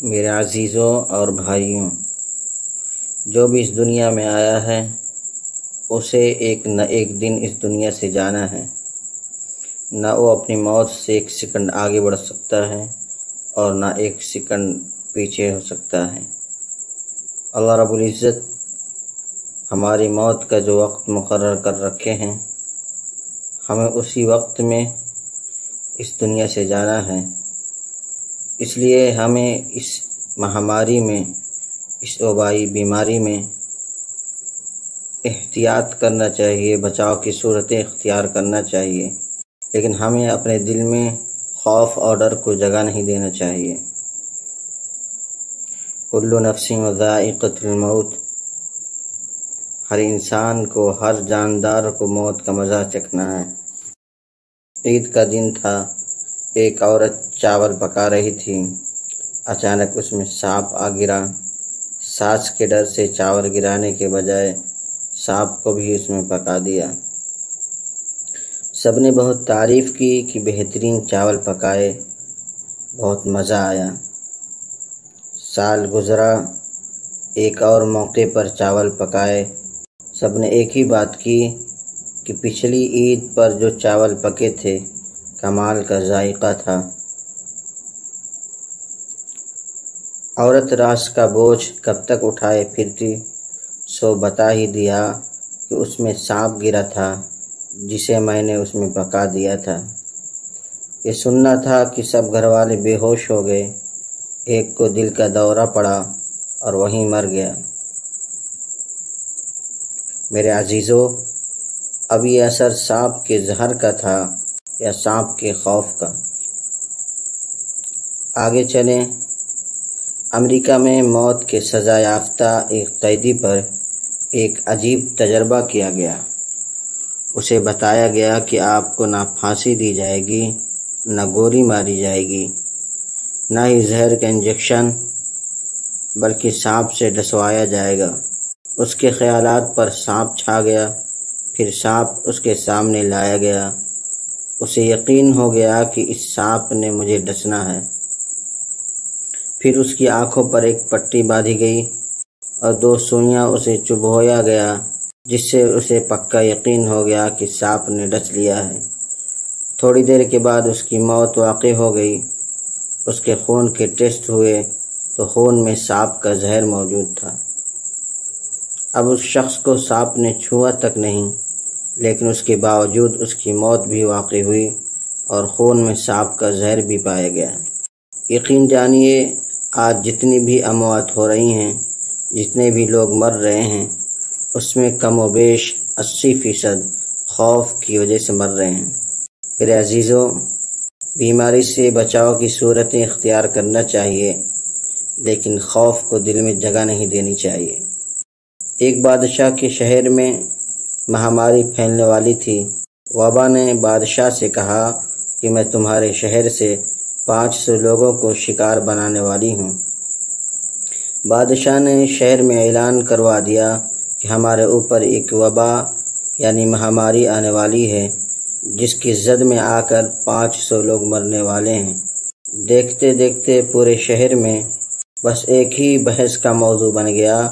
मेरे अजीज़ों और भाइयों, जो भी इस दुनिया में आया है, उसे एक न एक दिन इस दुनिया से जाना है। ना वो अपनी मौत से एक सेकंड आगे बढ़ सकता है और ना एक सेकंड पीछे हो सकता है। अल्लाह रब्बुल इज़्ज़त हमारी मौत का जो वक्त मुकर्र कर रखे हैं, हमें उसी वक्त में इस दुनिया से जाना है। इसलिए हमें इस महामारी में, इस वबाई बीमारी में एहतियात करना चाहिए, बचाव की सूरतें इख्तियार करना चाहिए। लेकिन हमें अपने दिल में खौफ और डर को जगह नहीं देना चाहिए। कुल्लु नफसी ज़ाइक़तुल हर इंसान को, हर जानदार को मौत का मज़ा चखना है। ईद का दिन था। एक औरत चावल पका रही थी। अचानक उसमें सांप आ गिरा। सास के डर से चावल गिराने के बजाय सांप को भी उसमें पका दिया। सबने बहुत तारीफ़ की कि बेहतरीन चावल पकाए। बहुत मज़ा आया। साल गुज़रा, एक और मौके पर चावल पकाए। सबने एक ही बात की कि पिछली ईद पर जो चावल पके थे कमाल का जायका था। औरत रास का बोझ कब तक उठाए फिरती, सो बता ही दिया कि उसमें सांप गिरा था, जिसे मैंने उसमें पका दिया था। ये सुनना था कि सब घर वाले बेहोश हो गए। एक को दिल का दौरा पड़ा और वहीं मर गया। मेरे अजीज़ों, अब ये असर सांप के जहर का था। या सांप के खौफ का। आगे चलें। अमेरिका में मौत के सज़ा याफ्ता एक कैदी पर एक अजीब तजर्बा किया गया। उसे बताया गया कि आपको ना फांसी दी जाएगी, न गोली मारी जाएगी, ना ही जहर का इंजेक्शन, बल्कि सांप से डसवाया जाएगा। उसके ख्यालात पर सांप छा गया, फिर सांप उसके सामने लाया गया। उसे यकीन हो गया कि इस सांप ने मुझे डसना है। फिर उसकी आँखों पर एक पट्टी बांधी गई और दो सुइयाँ उसे चुभोया गया, जिससे उसे पक्का यकीन हो गया कि सांप ने डस लिया है। थोड़ी देर के बाद उसकी मौत वाक़ हो गई। उसके खून के टेस्ट हुए तो खून में सांप का जहर मौजूद था। अब उस शख्स को सांप ने छुआ तक नहीं लेकिन उसके बावजूद उसकी मौत भी वाक़ हुई और खून में सांप का जहर भी पाया गया। यकीन जानिए, आज जितनी भी अमवात हो रही हैं, जितने भी लोग मर रहे हैं, उसमें कम व बेश अस्सी फ़ीसद खौफ की वजह से मर रहे हैं। फिर अजीज़ों, बीमारी से बचाव की सूरतें इख्तियार करना चाहिए, लेकिन खौफ को दिल में जगह नहीं देनी चाहिए। एक बादशाह के शहर में महामारी फैलने वाली थी। वबा ने बादशाह से कहा कि मैं तुम्हारे शहर से पाँच सौ लोगों को शिकार बनाने वाली हूँ। बादशाह ने शहर में ऐलान करवा दिया कि हमारे ऊपर एक वबा यानी महामारी आने वाली है, जिसकी जद में आकर पाँच सौ लोग मरने वाले हैं। देखते देखते पूरे शहर में बस एक ही बहस का मौजू बन गया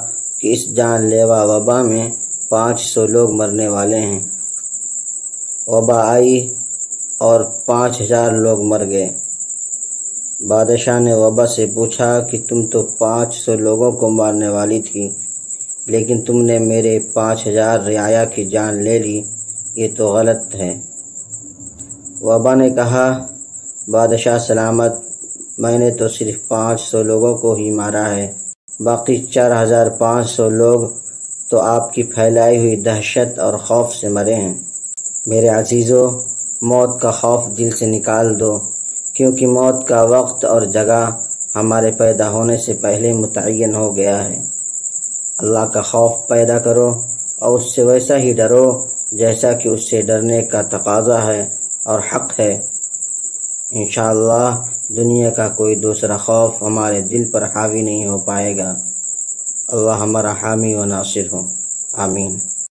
कि इस जानलेवा वबा में पाँच सौ लोग मरने वाले हैं। वबा आई और पाँच हज़ार लोग मर गए। बादशाह ने वबा से पूछा कि तुम तो पाँच सौ लोगों को मारने वाली थी, लेकिन तुमने मेरे पाँच हज़ार रियाया की जान ले ली। ये तो गलत है। वबा ने कहा, बादशाह सलामत, मैंने तो सिर्फ़ पाँच सौ लोगों को ही मारा है। बाकी चार हज़ार पाँच सौ लोग तो आपकी फैलाई हुई दहशत और खौफ से मरे हैं। मेरे अजीज़ों, मौत का खौफ दिल से निकाल दो, क्योंकि मौत का वक्त और जगह हमारे पैदा होने से पहले मुतन हो गया है। अल्लाह का खौफ पैदा करो और उससे वैसा ही डरो जैसा कि उससे डरने का तकाजा है और हक है। इन दुनिया का कोई दूसरा खौफ हमारे दिल पर हावी नहीं हो पाएगा। अल्लाह हमारा हामी व नासिर हो। आमीन।